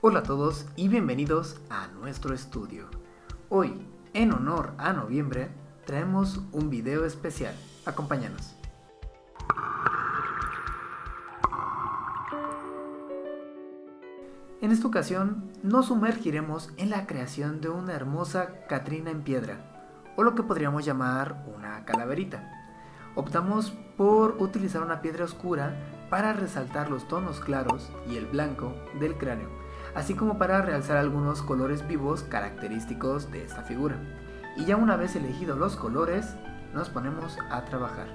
Hola a todos y bienvenidos a nuestro estudio. Hoy, en honor a noviembre, traemos un video especial. Acompáñanos. En esta ocasión nos sumergiremos en la creación de una hermosa Catrina en piedra, o lo que podríamos llamar una calaverita. Optamos por utilizar una piedra oscura para resaltar los tonos claros y el blanco del cráneo, así como para realzar algunos colores vivos característicos de esta figura. Y ya una vez elegidos los colores, nos ponemos a trabajar.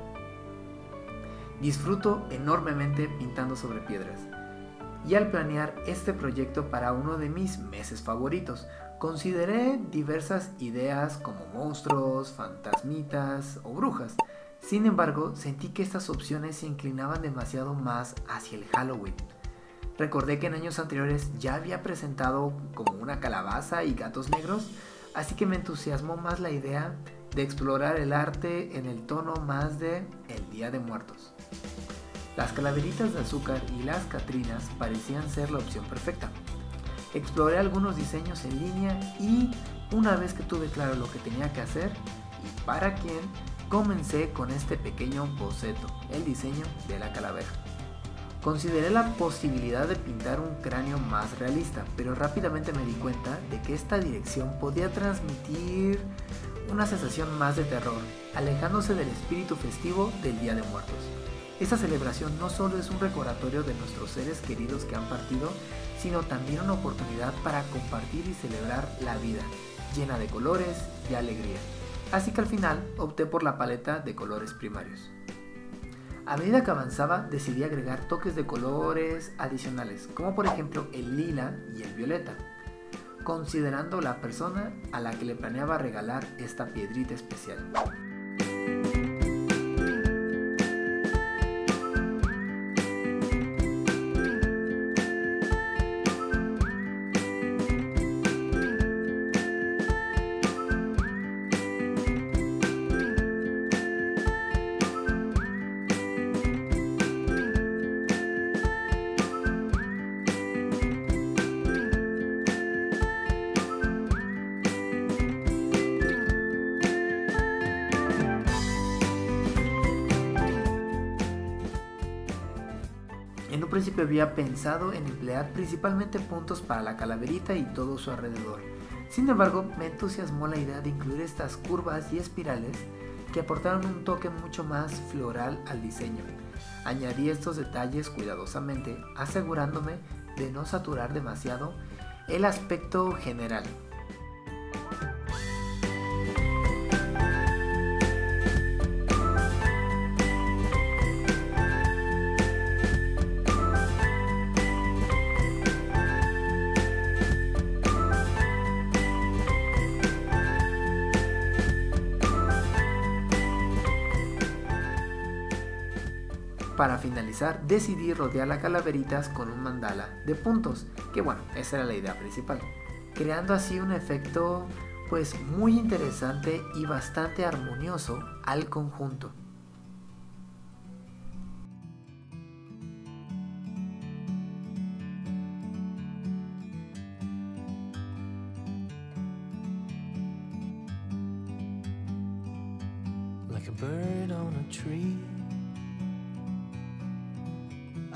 Disfruto enormemente pintando sobre piedras y al planear este proyecto para uno de mis meses favoritos, consideré diversas ideas como monstruos, fantasmitas o brujas. Sin embargo, sentí que estas opciones se inclinaban demasiado más hacia el Halloween. Recordé que en años anteriores ya había presentado como una calabaza y gatos negros, así que me entusiasmó más la idea de explorar el arte en el tono más de El Día de Muertos. Las calaveritas de azúcar y las catrinas parecían ser la opción perfecta. Exploré algunos diseños en línea y una vez que tuve claro lo que tenía que hacer y para quién, comencé con este pequeño boceto, el diseño de la calavera. Consideré la posibilidad de pintar un cráneo más realista, pero rápidamente me di cuenta de que esta dirección podía transmitir una sensación más de terror, alejándose del espíritu festivo del Día de Muertos. Esta celebración no solo es un recordatorio de nuestros seres queridos que han partido, sino también una oportunidad para compartir y celebrar la vida, llena de colores y alegría. Así que al final opté por la paleta de colores primarios. A medida que avanzaba decidí agregar toques de colores adicionales, como por ejemplo el lila y el violeta, considerando la persona a la que le planeaba regalar esta piedrita especial. En un principio había pensado en emplear principalmente puntos para la calaverita y todo su alrededor. Sin embargo, me entusiasmó la idea de incluir estas curvas y espirales que aportaron un toque mucho más floral al diseño. Añadí estos detalles cuidadosamente, asegurándome de no saturar demasiado el aspecto general. Para finalizar, decidí rodear las calaveritas con un mandala de puntos, que bueno, esa era la idea principal, creando así un efecto pues muy interesante y bastante armonioso al conjunto. Like a bird on a tree.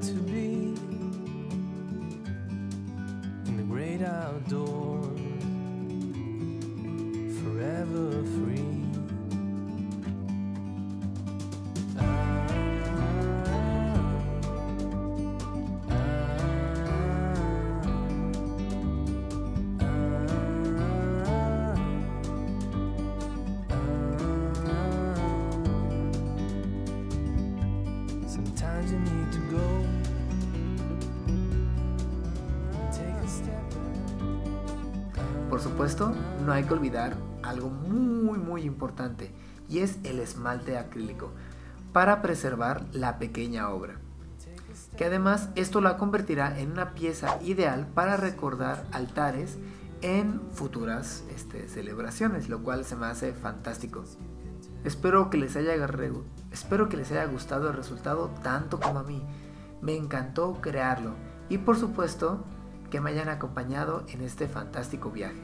to be por supuesto, no hay que olvidar algo muy muy importante y es el esmalte acrílico para preservar la pequeña obra. Que además esto la convertirá en una pieza ideal para recordar altares en futuras este, celebraciones, lo cual se me hace fantástico. Espero que, les haya, espero que les haya gustado el resultado tanto como a mí. Me encantó crearlo y por supuesto que me hayan acompañado en este fantástico viaje.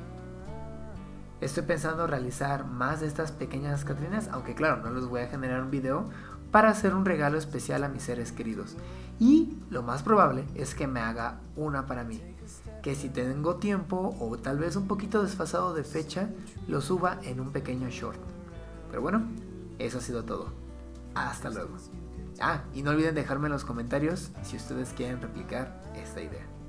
Estoy pensando realizar más de estas pequeñas Catrinas, aunque claro, no les voy a generar un video para hacer un regalo especial a mis seres queridos. Y lo más probable es que me haga una para mí. Que si tengo tiempo o tal vez un poquito desfasado de fecha, lo suba en un pequeño short. Pero bueno, eso ha sido todo. Hasta luego. Ah, y no olviden dejarme en los comentarios si ustedes quieren replicar esta idea.